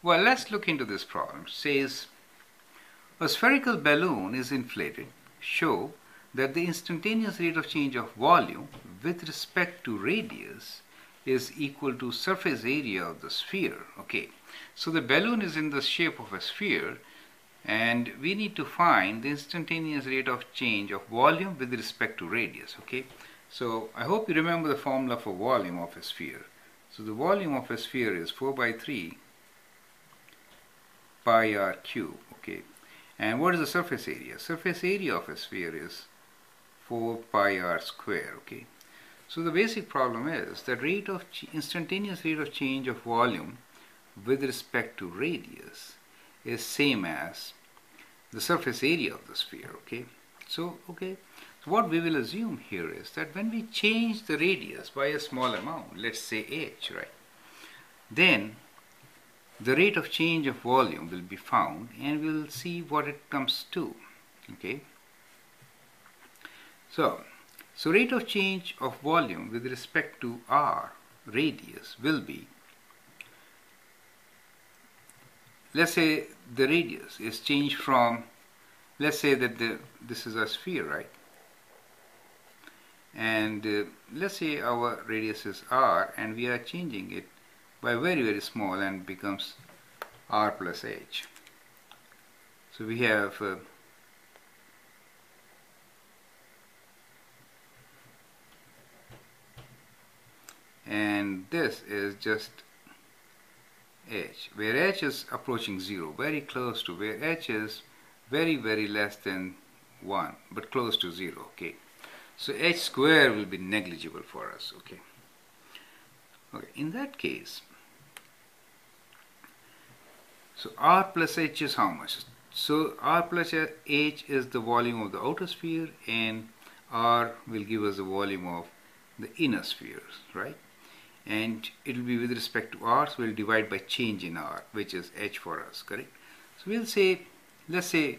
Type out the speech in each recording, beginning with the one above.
Well, let's look into this problem. It says a spherical balloon is inflated. Show that the instantaneous rate of change of volume with respect to radius is equal to surface area of the sphere. Okay, so the balloon is in the shape of a sphere and we need to find the instantaneous rate of change of volume with respect to radius. Okay, so I hope you remember the formula for volume of a sphere. So the volume of a sphere is 4 by 3 pi r cube. Okay, and what is the surface area? Surface area of a sphere is 4 pi r square. Okay, so the basic problem is that rate of instantaneous rate of change of volume with respect to radius is same as the surface area of the sphere. Okay, so okay what we will assume here is that when we change the radius by a small amount, let's say h, right, then the rate of change of volume will be found and we'll see what it comes to, okay. So, so rate of change of volume with respect to r radius will be, let's say the radius is changed from, let's say that the, this is a sphere, right, and uh, let's say our radius is r and we are changing it by very very small and becomes r plus h so we have uh, and this is just h where h is approaching 0 very close to where h is very very less than 1 but close to 0 okay so h square will be negligible for us, okay? Okay, in that case, so r plus h is how much? So r plus h is the volume of the outer sphere and r will give us the volume of the inner spheres, right? And it will be with respect to r, so we'll divide by change in r, which is h for us, correct? So we'll say, let's say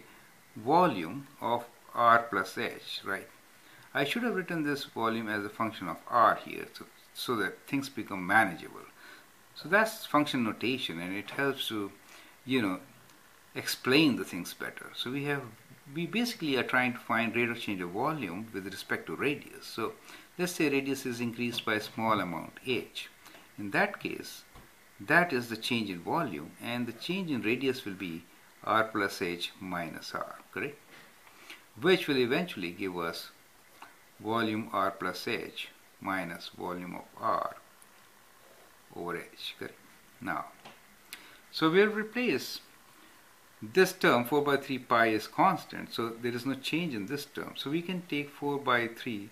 volume of r plus h, right? I should have written this volume as a function of r here so, so that things become manageable. So that's function notation and it helps to, you know, explain the things better. So we have, we basically are trying to find rate of change of volume with respect to radius. So let's say radius is increased by a small amount, h. In that case, that is the change in volume and the change in radius will be r plus h minus r, correct? Which will eventually give us volume r plus h minus volume of r over h. Correct? Now, so we'll replace this term 4 by 3 pi is constant, so there is no change in this term. So we can take 4 by 3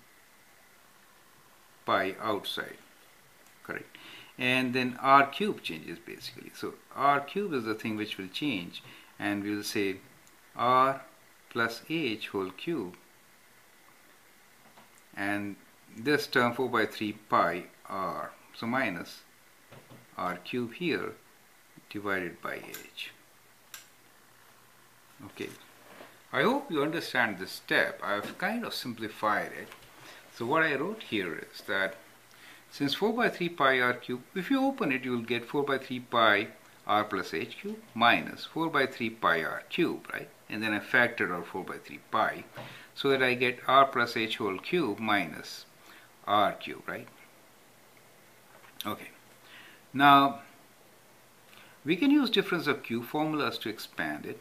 pi outside, correct? And then r cube changes basically. So r cube is the thing which will change and we'll say r plus h whole cube and this term 4 by 3 pi r so minus r cube here divided by h. Okay. I hope you understand this step. I've kind of simplified it. So what I wrote here is that since 4 by 3 pi r cube if you open it you will get 4 by 3 pi r plus h cube minus 4 by 3 pi r cube right? And then I factored out 4 by 3 pi so that I get r plus h whole cube minus r cube, right? Okay. Now, we can use difference of cube formulas to expand it,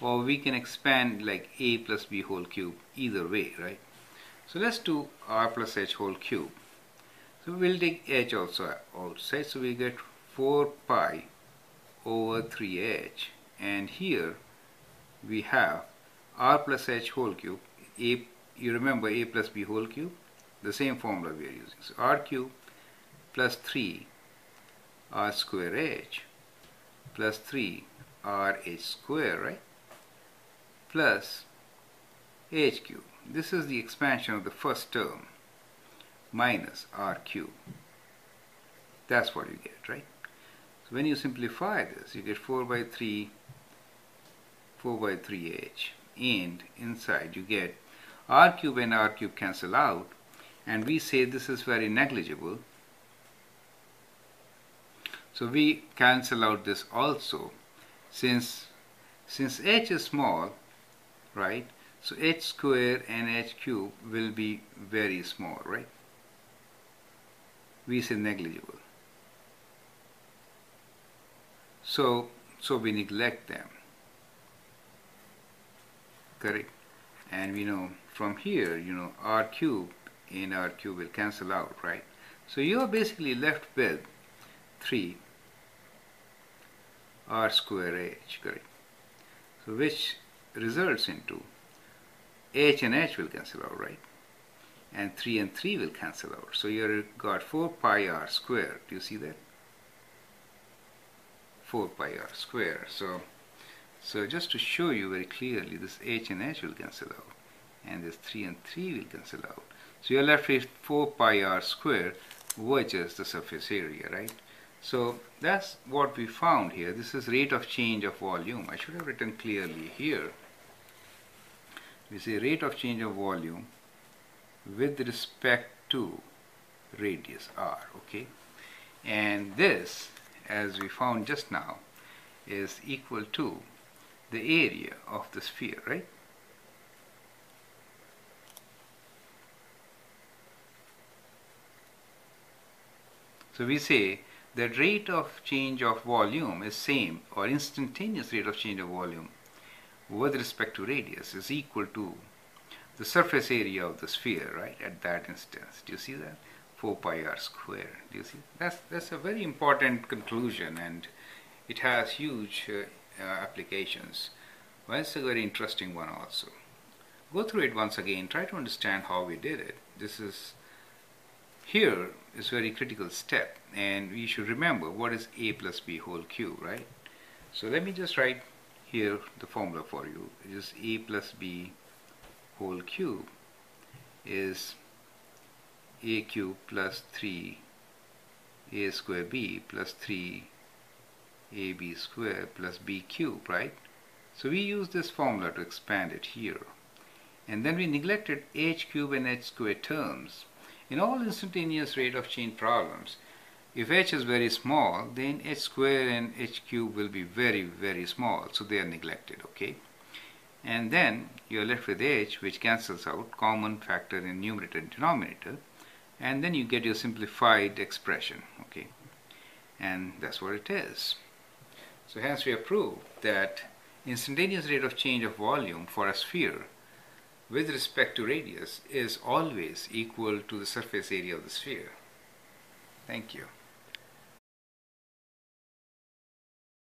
or we can expand like a plus b whole cube either way, right? So let's do r plus h whole cube. So we'll take h also outside, so we get 4 pi over 3h, and here we have r plus h whole cube. A you remember a plus b whole cube? The same formula we are using. So r cube plus 3 r square h plus 3 r h square right? Plus h cube. This is the expansion of the first term minus r cube. That's what you get right? So when you simplify this you get 4 by 3 4 by 3h and inside you get r cube and r cube cancel out. And we say this is very negligible So we cancel out this also since since h is small, right? So h square and h cube will be very small, right? We say negligible. So so we neglect them. Correct. And we know from here, you know, r cube in r cube will cancel out, right? So you are basically left with 3 r square h, correct? So which results into h and h will cancel out, right? And 3 and 3 will cancel out. So you got 4 pi r square. Do you see that? 4 pi r square. So, so just to show you very clearly, this h and h will cancel out. And this 3 and 3 will cancel out. So you're left with 4 pi r square, which is the surface area, right? So that's what we found here. This is rate of change of volume. I should have written clearly here. We say rate of change of volume with respect to radius r, okay? And this, as we found just now, is equal to the area of the sphere, right? So we say that rate of change of volume is same or instantaneous rate of change of volume with respect to radius is equal to the surface area of the sphere, right, at that instance. Do you see that? 4 pi r square. Do you see? That's, that's a very important conclusion and it has huge uh, uh, applications. Well, it's a very interesting one also. Go through it once again, try to understand how we did it. This is here is very critical step and we should remember what is a plus b whole cube right? So let me just write here the formula for you. It is a plus b whole cube is a cube plus 3 a square b plus 3 ab square plus b cube right? So we use this formula to expand it here. And then we neglected h cube and h square terms in all instantaneous rate of change problems, if h is very small, then h square and h cube will be very, very small, so they are neglected, okay? And then you're left with h, which cancels out common factor in numerator and denominator, and then you get your simplified expression, okay? And that's what it is. So hence we have proved that instantaneous rate of change of volume for a sphere with respect to radius is always equal to the surface area of the sphere. Thank you.